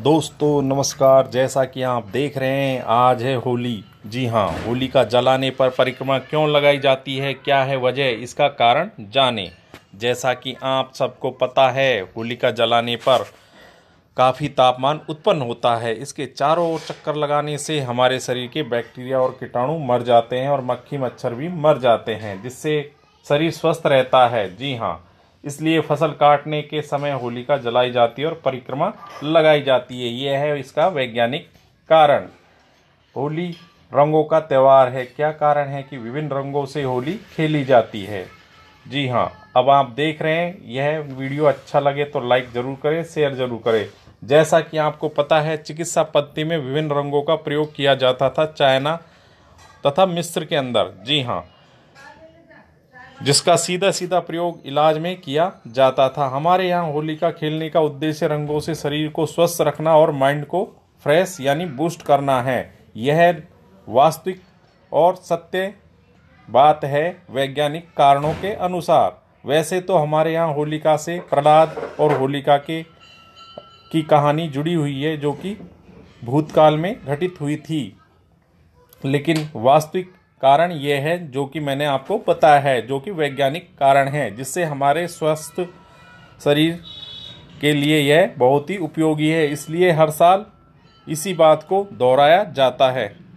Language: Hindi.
दोस्तों, नमस्कार। जैसा कि आप देख रहे हैं, आज है होली। जी हाँ होली का जलाने पर परिक्रमा क्यों लगाई जाती है, क्या है वजह, इसका कारण जाने। जैसा कि आप सबको पता है, होली का जलाने पर काफ़ी तापमान उत्पन्न होता है। इसके चारों ओर चक्कर लगाने से हमारे शरीर के बैक्टीरिया और कीटाणु मर जाते हैं और मक्खी, मच्छर भी मर जाते हैं, जिससे शरीर स्वस्थ रहता है। जी हाँ इसलिए फ़सल काटने के समय होलिका जलाई जाती है और परिक्रमा लगाई जाती है। यह है इसका वैज्ञानिक कारण। होली रंगों का त्यौहार है। क्या कारण है कि विभिन्न रंगों से होली खेली जाती है? जी हाँ अब आप देख रहे हैं, यह वीडियो अच्छा लगे तो लाइक ज़रूर करें, शेयर ज़रूर करें। जैसा कि आपको पता है, चिकित्सा पद्धति में विभिन्न रंगों का प्रयोग किया जाता था चाइना तथा मिस्र के अंदर। जी हाँ जिसका सीधा सीधा प्रयोग इलाज में किया जाता था। हमारे यहाँ होली का खेलने का उद्देश्य रंगों से शरीर को स्वस्थ रखना और माइंड को फ्रेश यानी बूस्ट करना है। यह वास्तविक और सत्य बात है वैज्ञानिक कारणों के अनुसार। वैसे तो हमारे यहाँ होलिका से प्रहलाद और होलिका के, की कहानी जुड़ी हुई है जो कि भूतकाल में घटित हुई थी। लेकिन वास्तविक कारण ये है, जो कि मैंने आपको पता है, जो कि वैज्ञानिक कारण है, जिससे हमारे स्वस्थ शरीर के लिए यह बहुत ही उपयोगी है। इसलिए हर साल इसी बात को दोहराया जाता है।